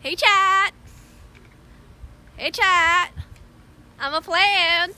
Hey, chat. Hey, chat. I'm a plant.